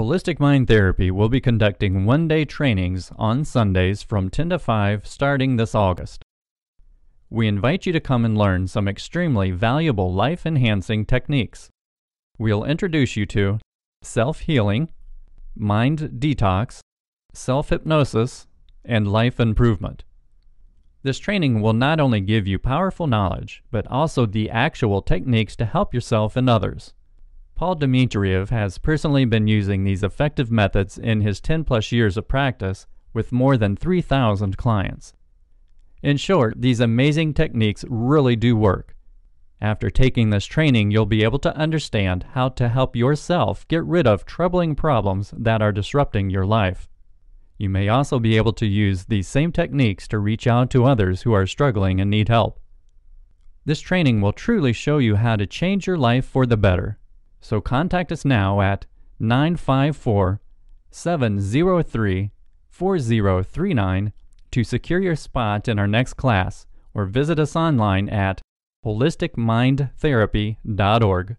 Holistic Mind Therapy will be conducting one day trainings on Sundays from 10 to 5 starting this August. We invite you to come and learn some extremely valuable life enhancing techniques. We'll introduce you to self healing, mind detox, self hypnosis, and life improvement. This training will not only give you powerful knowledge, but also the actual techniques to help yourself and others. Paul Dmitriev has personally been using these effective methods in his 10 plus years of practice with more than 3,000 clients. In short, these amazing techniques really do work. After taking this training, you'll be able to understand how to help yourself get rid of troubling problems that are disrupting your life. You may also be able to use these same techniques to reach out to others who are struggling and need help. This training will truly show you how to change your life for the better. So contact us now at 954 703 4039 to secure your spot in our next class or visit us online at holisticmindtherapy.org.